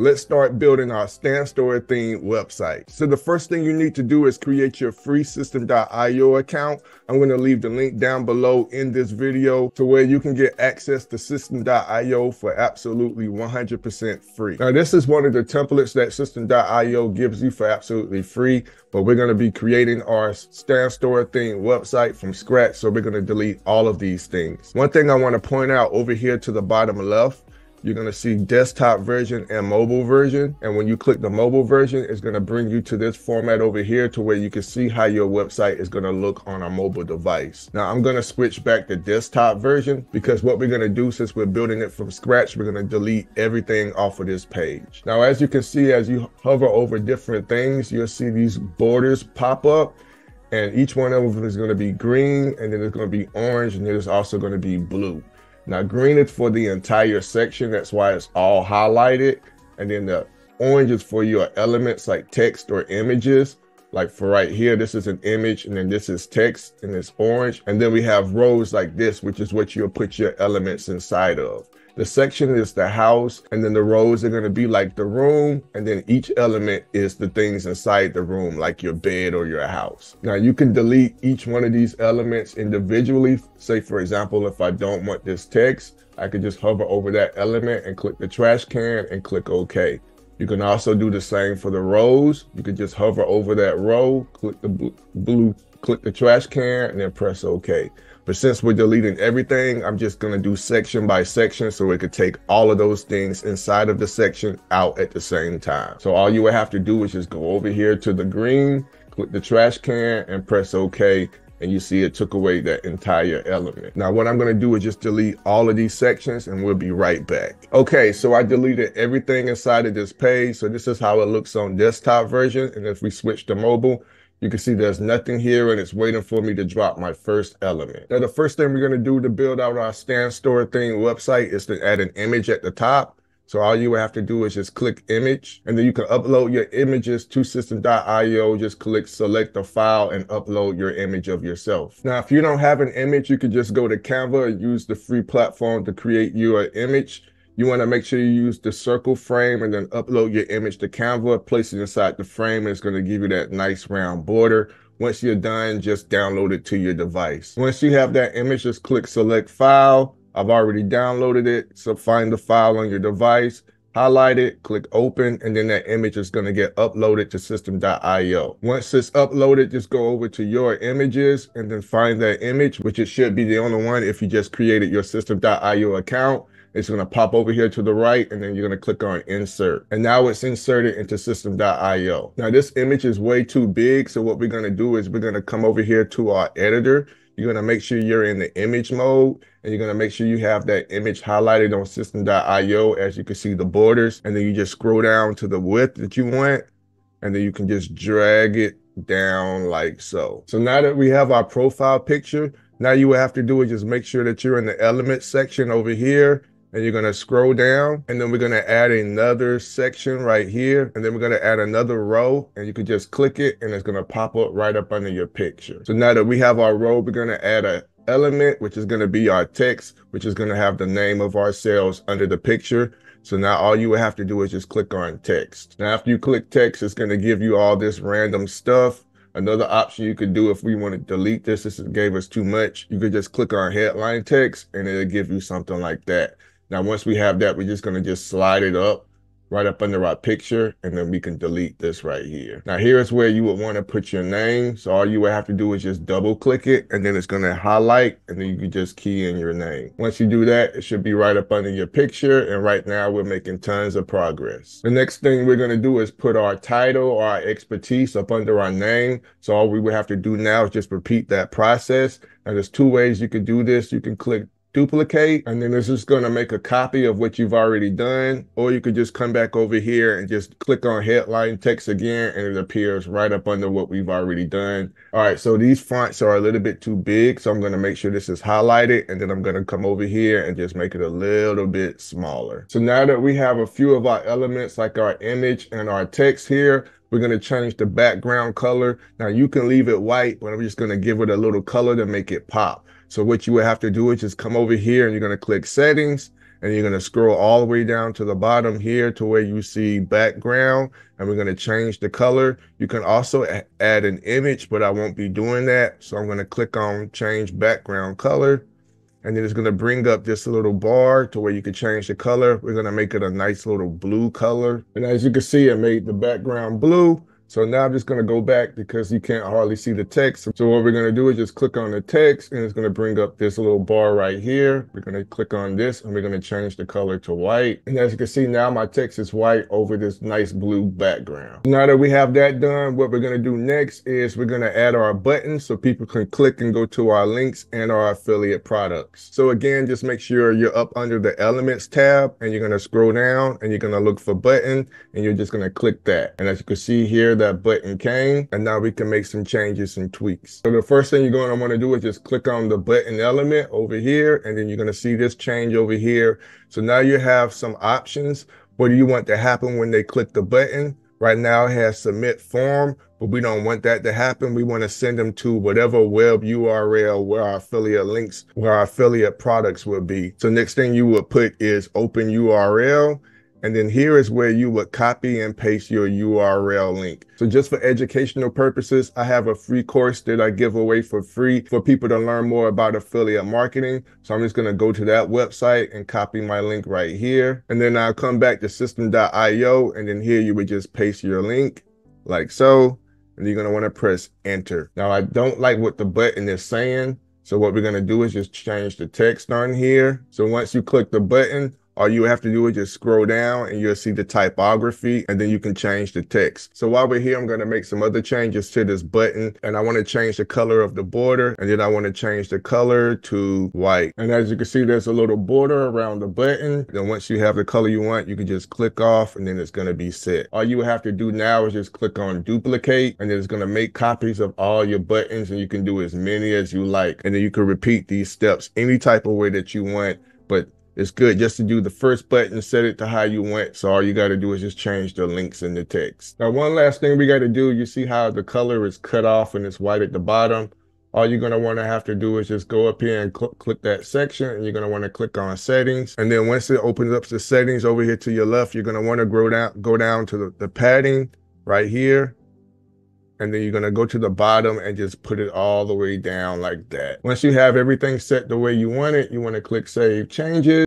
let's start building our Stan Store theme website. So the first thing you need to do is create your free systeme.io account. I'm going to leave the link down below in this video to where you can get access to systeme.io for absolutely 100% free. Now, this is one of the templates that systeme.io gives you for absolutely free, but we're going to be creating our Stan Store theme website from scratch. So we're going to delete all of these things. One thing I want to point out over here to the bottom left you're going to see desktop version and mobile version. And when you click the mobile version, it's going to bring you to this format over here to where you can see how your website is going to look on a mobile device. Now I'm going to switch back to desktop version because what we're going to do since we're building it from scratch, we're going to delete everything off of this page. Now, as you can see, as you hover over different things, you'll see these borders pop up and each one of them is going to be green and then it's going to be orange and then it's also going to be blue. Now green is for the entire section. That's why it's all highlighted. And then the orange is for your elements like text or images. Like for right here, this is an image and then this is text and it's orange. And then we have rows like this, which is what you'll put your elements inside of. The section is the house, and then the rows are going to be like the room, and then each element is the things inside the room, like your bed or your house. Now you can delete each one of these elements individually. Say, for example, if I don't want this text, I could just hover over that element and click the trash can and click OK. You can also do the same for the rows. You could just hover over that row, click the blue, click the trash can, and then press OK. But since we're deleting everything, I'm just going to do section by section so we could take all of those things inside of the section out at the same time. So all you would have to do is just go over here to the green, click the trash can and press OK. And you see it took away that entire element. Now what I'm gonna do is just delete all of these sections and we'll be right back. Okay, so I deleted everything inside of this page. So this is how it looks on desktop version. And if we switch to mobile, you can see there's nothing here and it's waiting for me to drop my first element. Now, the first thing we're going to do to build out our Stan Store thing website is to add an image at the top. So all you have to do is just click image and then you can upload your images to systeme.io. Just click select a file and upload your image of yourself. Now, if you don't have an image, you can just go to Canva and use the free platform to create your image. You want to make sure you use the circle frame and then upload your image to Canva, place it inside the frame. And it's going to give you that nice round border. Once you're done, just download it to your device. Once you have that image, just click select file. I've already downloaded it. So find the file on your device, highlight it, click open, and then that image is going to get uploaded to systeme.io. Once it's uploaded, just go over to your images and then find that image, which it should be the only one if you just created your systeme.io account. It's going to pop over here to the right and then you're going to click on insert. And now it's inserted into systeme.io. Now this image is way too big. So what we're going to do is we're going to come over here to our editor. You're going to make sure you're in the image mode and you're going to make sure you have that image highlighted on systeme.io as you can see the borders. And then you just scroll down to the width that you want and then you can just drag it down like so. So now that we have our profile picture, now you have to do is just make sure that you're in the element section over here and you're going to scroll down and then we're going to add another section right here and then we're going to add another row and you can just click it and it's going to pop up right up under your picture. So now that we have our row, we're going to add a element, which is going to be our text, which is going to have the name of our sales under the picture. So now all you would have to do is just click on text. Now, after you click text, it's going to give you all this random stuff. Another option you could do if we want to delete this, this gave us too much. You could just click on headline text and it'll give you something like that. Now, once we have that, we're just to just slide it up right up under our picture, and then we can delete this right here. Now, here's where you would want to put your name. So all you would have to do is just double click it, and then it's to highlight, and then you can just key in your name. Once you do that, it should be right up under your picture. And right now we're making tons of progress. The next thing we're to do is put our title or our expertise up under our name. So all we would have to do now is just repeat that process. And there's two ways you can do this. You can click duplicate and then it's just going to make a copy of what you've already done or you could just come back over here and just click on headline text again and it appears right up under what we've already done all right so these fonts are a little bit too big so i'm going to make sure this is highlighted and then i'm going to come over here and just make it a little bit smaller so now that we have a few of our elements like our image and our text here we're going to change the background color. Now you can leave it white, but I'm just going to give it a little color to make it pop. So what you would have to do is just come over here and you're going to click settings and you're going to scroll all the way down to the bottom here to where you see background and we're going to change the color. You can also add an image, but I won't be doing that. So I'm going to click on change background color and then it's going to bring up this little bar to where you can change the color. We're going to make it a nice little blue color. And as you can see, I made the background blue. So now I'm just going to go back because you can't hardly see the text. So what we're going to do is just click on the text and it's going to bring up this little bar right here. We're going to click on this and we're going to change the color to white. And as you can see now my text is white over this nice blue background. Now that we have that done, what we're going to do next is we're going to add our buttons so people can click and go to our links and our affiliate products. So again, just make sure you're up under the elements tab and you're going to scroll down and you're going to look for button and you're just going to click that. And as you can see here, that button came and now we can make some changes and tweaks. So the first thing you're going to want to do is just click on the button element over here and then you're going to see this change over here. So now you have some options. What do you want to happen when they click the button? Right now it has submit form, but we don't want that to happen. We want to send them to whatever web URL where our affiliate links, where our affiliate products will be. So next thing you would put is open URL and then here is where you would copy and paste your URL link. So just for educational purposes, I have a free course that I give away for free for people to learn more about affiliate marketing. So I'm just going to go to that website and copy my link right here. And then I'll come back to systeme.io and then here you would just paste your link like so. And you're going to want to press enter. Now I don't like what the button is saying. So what we're going to do is just change the text on here. So once you click the button, all you have to do is just scroll down and you'll see the typography and then you can change the text. So while we're here, I'm going to make some other changes to this button and I want to change the color of the border and then I want to change the color to white. And as you can see, there's a little border around the button. Then once you have the color you want, you can just click off and then it's going to be set. All you have to do now is just click on duplicate and it's going to make copies of all your buttons and you can do as many as you like. And then you can repeat these steps any type of way that you want. It's good just to do the first button, set it to how you want. So all you got to do is just change the links in the text. Now, one last thing we got to do, you see how the color is cut off and it's white at the bottom. All you're going to want to have to do is just go up here and cl click that section and you're going to want to click on settings. And then once it opens up the settings over here to your left, you're going to want to go down, go down to the, the padding right here and then you're going to go to the bottom and just put it all the way down like that. Once you have everything set the way you want it, you want to click save changes.